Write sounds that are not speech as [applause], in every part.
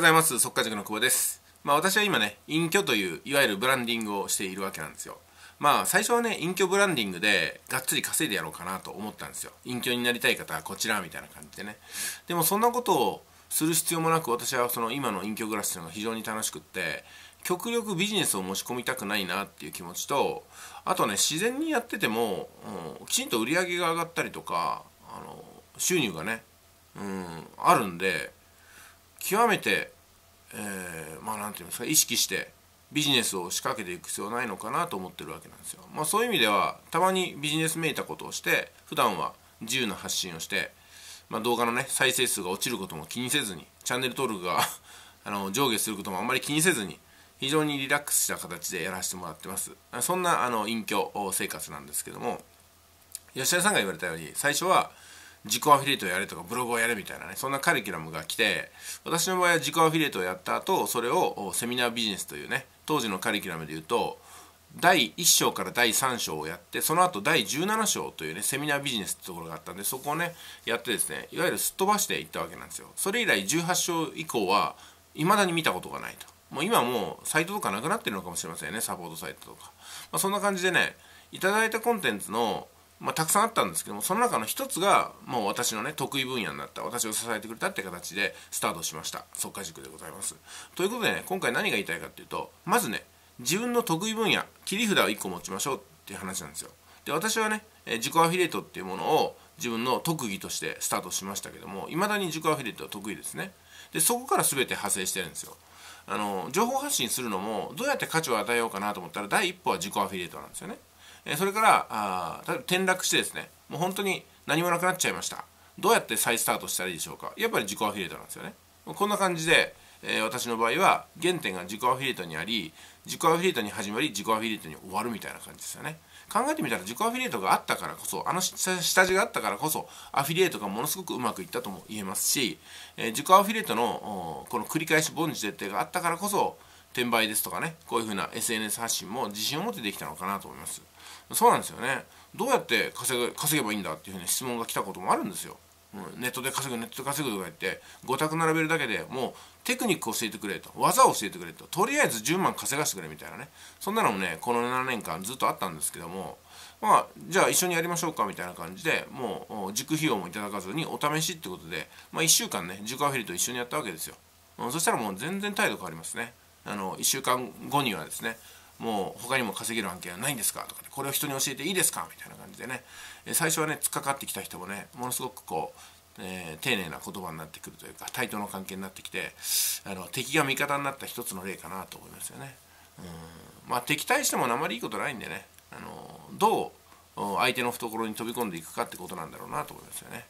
ございます。速稼塾の久保です。まあ私は今ね、隠居といういわゆるブランディングをしているわけなんですよ。まあ最初はね、隠居ブランディングでがっつり稼いでやろうかなと思ったんですよ。隠居になりたい方はこちらみたいな感じでね。でもそんなことをする必要もなく私はその今の隠居暮らしというのが非常に楽しくって極力ビジネスを持ち込みたくないなっていう気持ちとあとね自然にやってても、うん、きちんと売り上げが上がったりとかあの収入がね、うん、あるんで極めて、えー、まあ何て言うんですか意識してビジネスを仕掛けていく必要ないのかなと思ってるわけなんですよ。まあ、そういう意味ではたまにビジネスめいたことをして普段は自由な発信をして、まあ、動画のね再生数が落ちることも気にせずにチャンネル登録が [laughs] あの上下することもあんまり気にせずに非常にリラックスした形でやらせてもらってますそんなあの隠居生活なんですけども吉田さんが言われたように最初は自己アフィリエイトをやれとかブログをやれみたいなねそんなカリキュラムが来て私の場合は自己アフィリエイトをやった後それをセミナービジネスというね当時のカリキュラムで言うと第1章から第3章をやってその後第17章というねセミナービジネスってところがあったんでそこをねやってですねいわゆるすっ飛ばしていったわけなんですよ。それ以来18章以降は未だに見たことがないと。もう今もうサイトとかなくなってるのかもしれませんねサポートサイトとか、まあ、そんな感じでねいただいたコンテンツのまあ、たくさんあったんですけどもその中の一つがもう私のね得意分野になった私を支えてくれたって形でスタートしました。速稼塾でございます。ということでね今回何が言いたいかっていうとまずね自分の得意分野切り札を1個持ちましょうっていう話なんですよ。で私はね自己アフィリエイトっていうものを自分の特技としてスタートしましたけどもいまだに自己アフィリエイトは得意ですね。でそこから全て派生してるんですよ。あの情報発信するのもどうやって価値を与えようかなと思ったら第一歩は自己アフィリエイトなんですよね。えそれからあ例えば転落してですねもう本当に何もなくなっちゃいました。どうやって再スタートしたらいいでしょうか。やっぱり自己アフィリエイトなんですよね。こんな感じで、えー、私の場合は原点が自己アフィリエイトにあり自己アフィリエイトに始まり自己アフィリエイトに終わるみたいな感じですよね。考えてみたら自己アフィリエイトがあったからこそあの下地があったからこそアフィリエイトがものすごくうまくいったとも言えますし、えー、自己アフィリエイトのこの繰り返し凡事徹底があったからこそ転売ですとかねこういうふうな SNS 発信も自信を持ってできたのかなと思います。そうなんですよね。どうやって稼ぐ稼げばいいんだっていうふうに質問が来たこともあるんですよ、うん、ネットで稼ぐネットで稼ぐとか言って5択並べるだけでもうテクニックを教えてくれと技を教えてくれととりあえず10万稼がしてくれみたいなね。そんなのもねこの7年間ずっとあったんですけどもまあじゃあ一緒にやりましょうかみたいな感じでもう軸費用もいただかずにお試しってことで、まあ、1週間ね塾アフィリと一緒にやったわけですよ、うん、そしたらもう全然態度変わりますね。あの1週間後にはですねもう他にも稼げる案件はないんですか？とか、ね、これを人に教えていいですか？みたいな感じでね。最初はね突っかかってきた人もねものすごくこう、えー、丁寧な言葉になってくるというか対等の関係になってきてあの敵が味方になった一つの例かなと思いますよね。うん。まあ敵対してもあまりいいことないんでねあのどう相手の懐に飛び込んでいくかってことなんだろうなと思いますよね。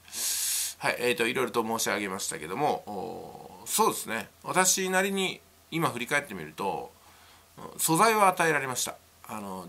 はい、えーと、いろいろと申し上げましたけどもそうですね。私なりに今振り返ってみると素材は与えられました。あの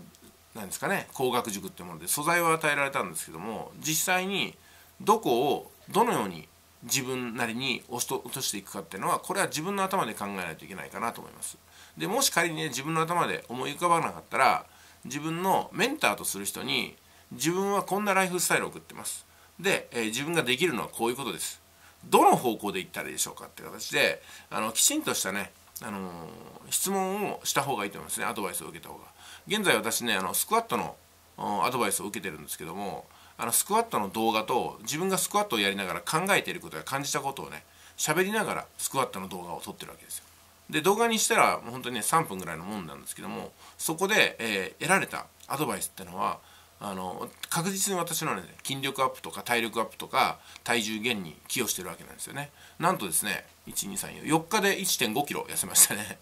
何ですかね工学塾ってもので。素材は与えられたんですけども実際にどこをどのように自分なりに落としていくかっていうのはこれは自分の頭で考えないといけないかなと思います。でもし仮にね自分の頭で思い浮かばなかったら自分のメンターとする人に自分はこんなライフスタイルを送ってます。で、えー、自分ができるのはこういうことです。どの方向でいったらいいでしょうかっていう形であのきちんとしたねあの質問をした方がいいと思いますね。アドバイスを受けた方が。現在私ねあのスクワットのアドバイスを受けてるんですけどもあのスクワットの動画と自分がスクワットをやりながら考えていることや感じたことをね喋りながらスクワットの動画を撮ってるわけですよ。で動画にしたらもう本当にね3分ぐらいのもんなんですけどもそこで、えー、得られたアドバイスってのはあの確実に私のね筋力アップとか体力アップとか体重減に寄与してるわけなんですよね。なんとですね1234日で1 5キロ痩せましたね。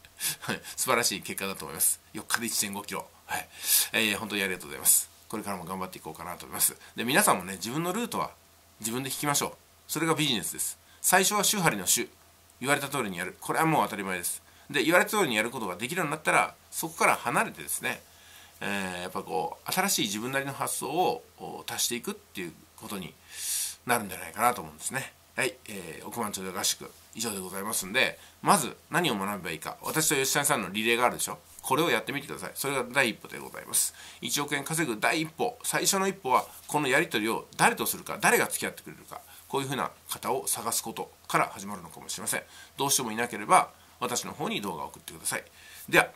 素晴らしい結果だと思います。4日で1 5キロ。はい、えー、本当にありがとうございます。これからも頑張っていこうかなと思います。で皆さんもね自分のルートは自分で引きましょう。それがビジネスです。最初は週張りの週言われた通りにやる。これはもう当たり前です。で言われた通りにやることができるようになったらそこから離れてですねえー、やっぱこう新しい自分なりの発想を足していくっていうことになるんじゃないかなと思うんですね。はい、えー、億万長者合宿以上でございますんでまず何を学べばいいか。私と吉谷さんのリレーがあるでしょ。これをやってみてください。それが第一歩でございます。1億円稼ぐ第一歩。最初の一歩はこのやり取りを誰とするか誰が付き合ってくれるか。こういうふうな方を探すことから始まるのかもしれません。どうしてもいなければ私の方に動画を送ってください。では